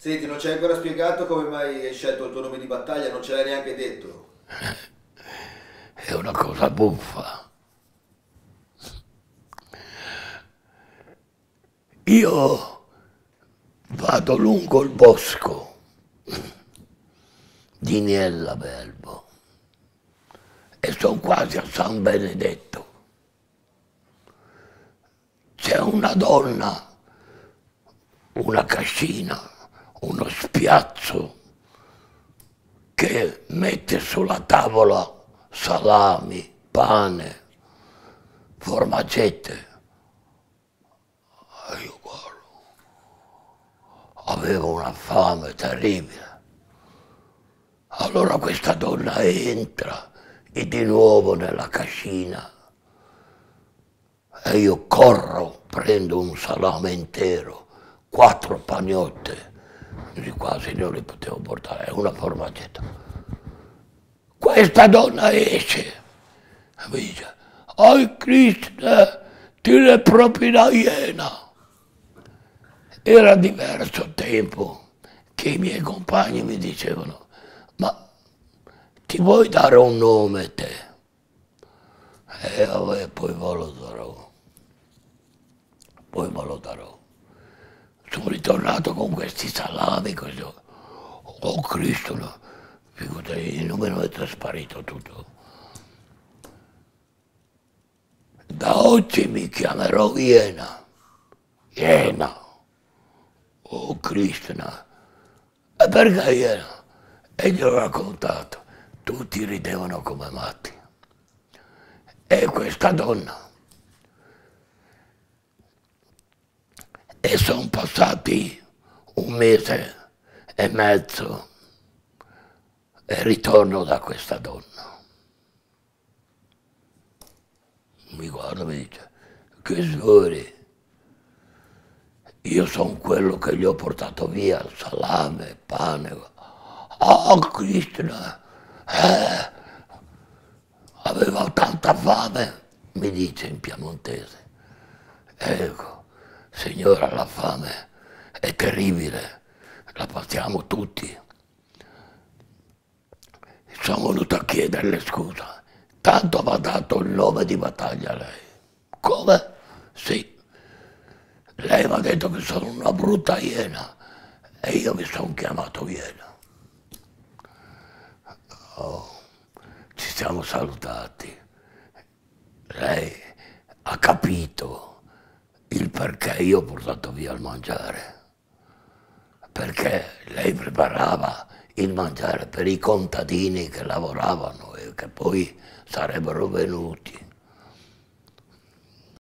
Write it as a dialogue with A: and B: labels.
A: Senti, non ci hai ancora spiegato come mai hai scelto il tuo nome di battaglia, non ce l'hai neanche detto.
B: È una cosa buffa. Io vado lungo il bosco di Niella Belbo e sono quasi a San Benedetto. C'è una donna, una cascina, uno spiazzo che mette sulla tavola salami, pane, formaggette. E io guardo, avevo una fame terribile. Allora questa donna entra e di nuovo nella cascina e io corro, prendo un salame intero, quattro pagnotte, quasi non li potevo portare, è una formaggetta. Questa donna esce e mi dice, oh Krishna, ti proprio una iena. Era diverso tempo che i miei compagni mi dicevano, ma ti vuoi dare un nome te? E vabbè, poi ve lo darò. Poi me lo darò sono ritornato con questi salami, questo... oh Cristo, no. figurati, il numero è sparito tutto. Da oggi mi chiamerò Iena, Iena, oh Cristo, no. e perché Iena? E gli ho raccontato, tutti ridevano come matti. E questa donna e sono passati un mese e mezzo e ritorno da questa donna. Mi guarda e mi dice, che suori? Io sono quello che gli ho portato via salame, pane. Oh, Cristina, eh, aveva tanta fame, mi dice in piemontese. Ecco, Signora, la fame è terribile, la passiamo tutti. Sono venuto a chiederle scusa, tanto mi ha dato il nome di battaglia lei. Come? Sì. Lei mi ha detto che sono una brutta iena e io mi sono chiamato iena. Oh, ci siamo salutati. Lei ha capito il perché io ho portato via il mangiare. Perché lei preparava il mangiare per i contadini che lavoravano e che poi sarebbero venuti.